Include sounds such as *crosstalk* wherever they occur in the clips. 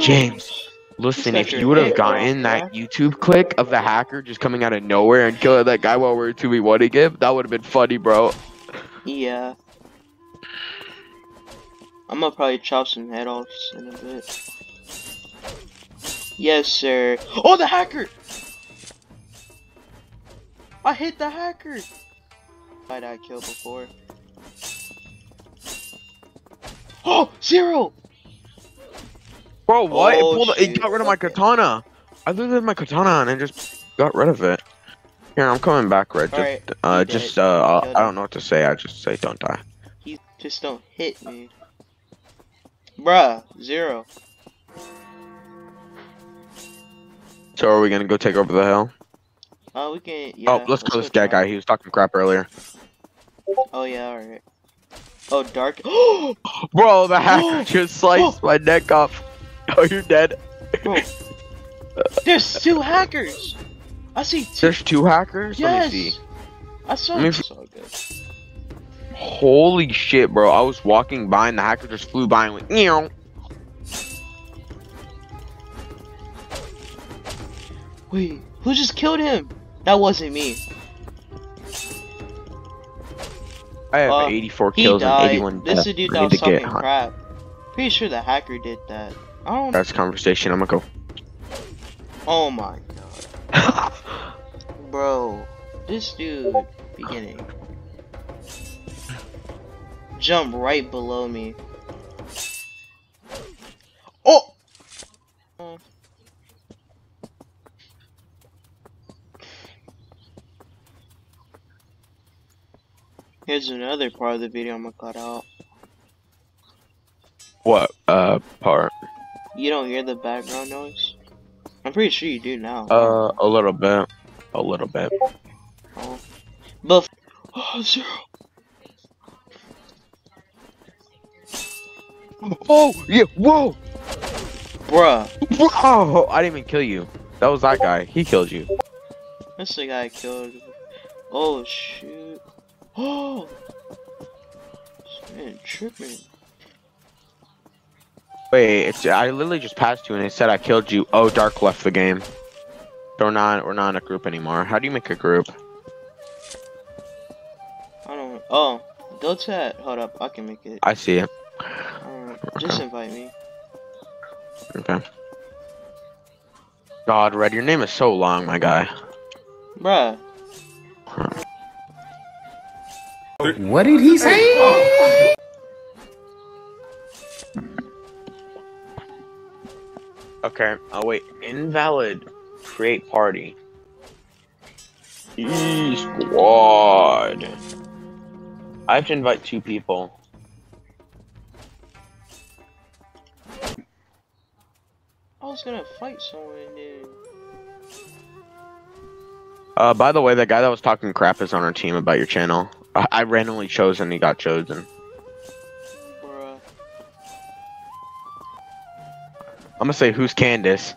James, listen, if you would have gotten that YouTube click of the hacker just coming out of nowhere and killing that guy while we were 2v1ing him, that would have been funny, bro. Yeah. I'm gonna probably chop some head offs in a bit. Yes, sir. Oh, the hacker! I hit the hacker! Might I killed before. Oh, *gasps* zero! Bro, what? It, Oh, pulled, it got rid of my katana. I literally my katana and it just got rid of it. Here, I'm coming back, Red. Just, Alright, uh, just, uh, I- Killed I him. don't know what to say. I just say don't die. He just don't hit me. Bruh, zero. So are we gonna go take over the hill? Oh, we can. Yeah, oh, let's go go this dead guy. He was talking crap earlier. Oh yeah, alright. Oh, dark. *gasps* *gasps* Bro, the hacker *gasps* just sliced my neck off. Oh, you're dead. Bro, *laughs* there's two hackers. I see two. There's two hackers? yes. Let me see. I saw. Let me good. Holy shit, bro. I was walking by and the hacker just flew by and went, Meow. Wait, who just killed him? That wasn't me. I have Uh, 84 He kills and died. 81 This deaths. dude I that need was talking crap. Pretty sure the hacker did that. I don't. That's conversation. I'm gonna go. Oh my god, *laughs* bro. This dude beginning. Jump right below me. Oh. Oh. Here's another part of the video I'm gonna cut out. what, uh, part? You don't hear the background noise? I'm pretty sure you do now. Uh, a little bit. A little bit. Oh. But *gasps* oh, zero. Oh, yeah, whoa! Bruh. Oh, I didn't even kill you. That was that guy. He killed you. That's the guy I killed. Oh shoot. Oh *gasps* This man tripping. Wait, it's, I literally just passed you and it said I killed you. Oh, Dark left the game. We're not, we're not in a group anymore. How do you make a group? I don't oh go chat. hold up, I can make it. I see it. Uh, just invite me. Okay. God, Red, your name is so long, my guy. Bruh. What did he say? Okay, oh wait, invalid. Create party. E squad. I have to invite two people. I was gonna fight someone dude. Uh, by the way, the guy that was talking crap is on our team about your channel. I, I randomly chose and he got chosen. I'm gonna say, who's Candace?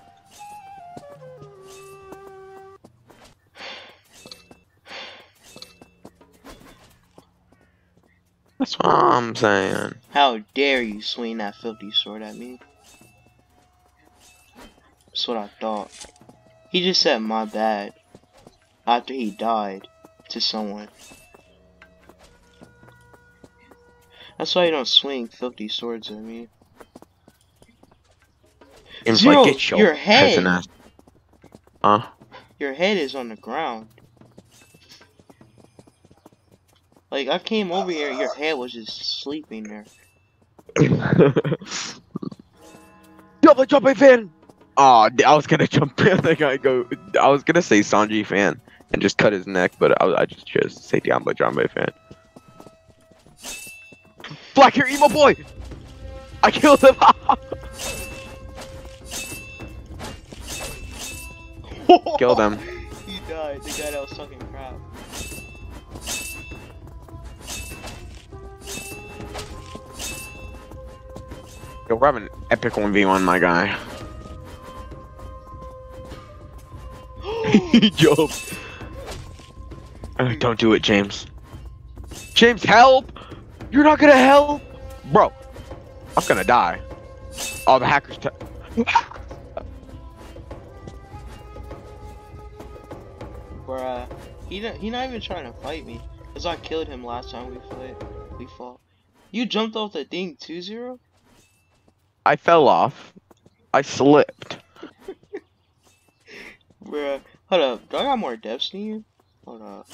That's what I'm saying. How dare you swing that filthy sword at me? That's what I thought. He just said my bad after he died to someone. That's why you don't swing filthy swords at me. It's Zero, like, get your, your head. ass. Huh? Your head is on the ground. Like I came over here, your head was just sleeping there. *laughs* Double jumping fan. Oh, I was gonna *laughs* jump in. Like I go. I was gonna say Sanji fan and just cut his neck, but I, I just chose to say Diablo Jumbo fan. Black hair emo boy. I killed him. *laughs* *laughs* Killed them. *laughs* He died. The guy that was talking crap. Yo, we're having an epic one v one, my guy. he jumped. Uh, don't do it, James. James, help! You're not gonna help, bro. I'm gonna die. Oh, the hackers. *laughs* Bruh, he not, he not even trying to fight me. Cause I killed him last time we fought. We fought. You jumped off the thing 2-0? I fell off. I slipped. *laughs* Bruh, hold up. Do I got more deaths than you? Hold up.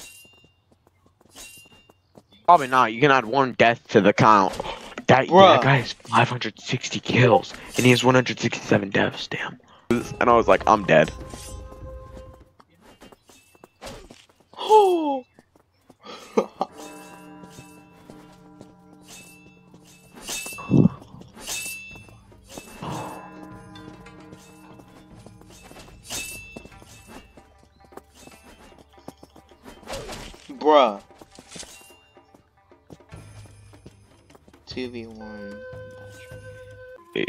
Probably not. You can add one death to the count. That, Bruh. that guy has 560 kills, and he has 167 deaths. Damn. And I was like, I'm dead. Oh. *laughs* Bruh. 2v1.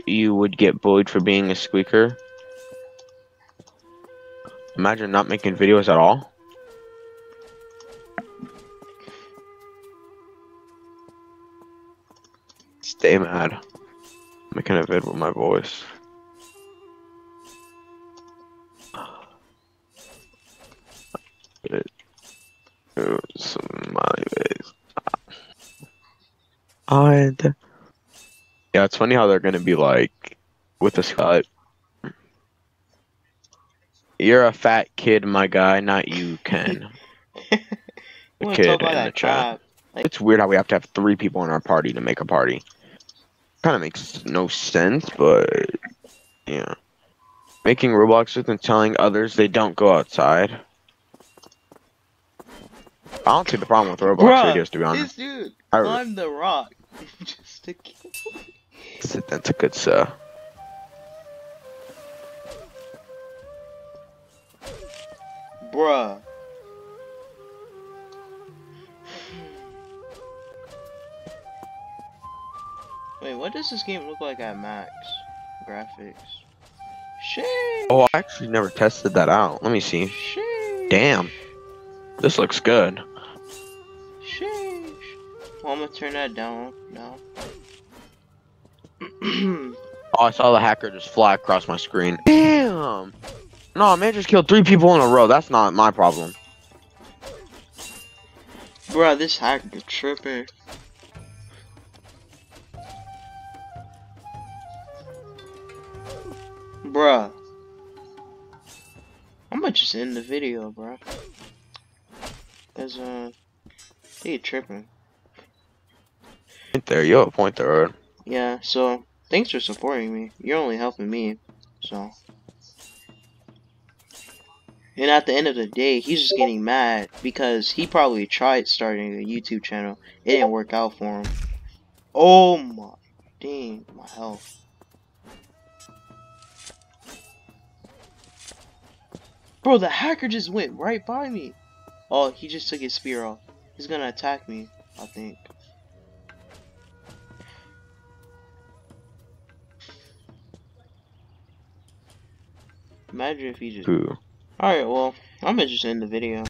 You would get bullied for being a squeaker. Imagine not making videos at all. Stay mad. Making a vid with my voice. It, was my face. And yeah, it's funny how they're gonna be like with this cut. You're a fat kid, my guy, not you, Ken. *laughs* The kid in the chat. crap? It's weird how we have to have three people in our party to make a party. Kind of makes no sense, but yeah. Making Robloxes and telling others they don't go outside. I don't see the problem with Roblox Bruh, videos, to be honest. This dude I- climbed the rock *laughs* just to kill me. That's a good uh Bruh. Wait, what does this game look like at max? Graphics. Sheesh. Oh, I actually never tested that out. Let me see. Sheesh. Damn. This looks good. Sheesh. Well, I'm gonna turn that down now. *clears throat* Oh, I saw the hacker just fly across my screen. Damn! No, man just killed three people in a row. That's not my problem. Bruh, this hacker tripping. Bruh. I'm gonna just end the video, bruh. Cause, uh, they tripping. Point there, you have a point there. Yeah, so, thanks for supporting me. You're only helping me, so. And at the end of the day, he's just getting mad because he probably tried starting a YouTube channel. It didn't work out for him. Oh my, dang, my health. Bro, the hacker just went right by me. Oh, he just took his spear off. He's gonna attack me, I think. Imagine if he just Alright, well, I'm gonna just end the video.